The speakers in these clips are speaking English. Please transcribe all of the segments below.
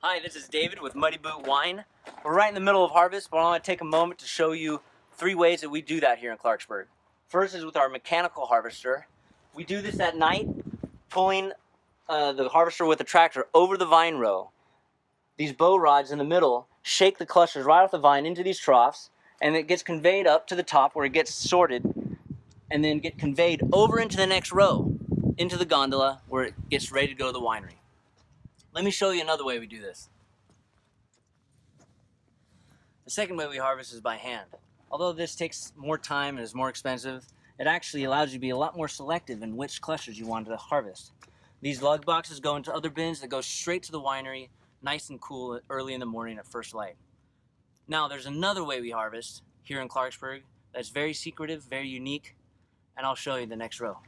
Hi, this is David with Muddy Boot Wine. We're right in the middle of harvest, but I want to take a moment to show you three ways that we do that here in Clarksburg. First is with our mechanical harvester. We do this at night, pulling uh, the harvester with the tractor over the vine row. These bow rods in the middle shake the clusters right off the vine into these troughs, and it gets conveyed up to the top where it gets sorted, and then get conveyed over into the next row, into the gondola where it gets ready to go to the winery. Let me show you another way we do this. The second way we harvest is by hand. Although this takes more time and is more expensive, it actually allows you to be a lot more selective in which clusters you want to harvest. These lug boxes go into other bins that go straight to the winery, nice and cool early in the morning at first light. Now, there's another way we harvest here in Clarksburg that's very secretive, very unique, and I'll show you the next row.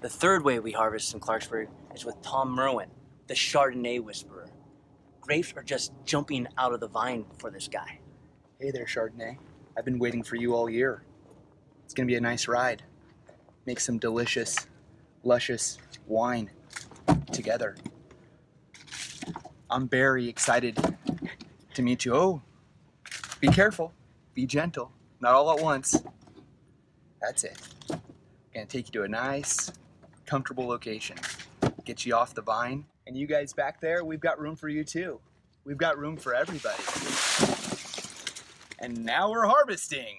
The third way we harvest in Clarksburg is with Tom Merwin, the Chardonnay whisperer. Grapes are just jumping out of the vine for this guy. Hey there, Chardonnay. I've been waiting for you all year. It's gonna be a nice ride. Make some delicious, luscious wine together. I'm very excited to meet you. Oh, be careful, be gentle, not all at once. That's it. Gonna take you to a nice, comfortable location. Get you off the vine. And you guys back there, we've got room for you too. We've got room for everybody. And now we're harvesting.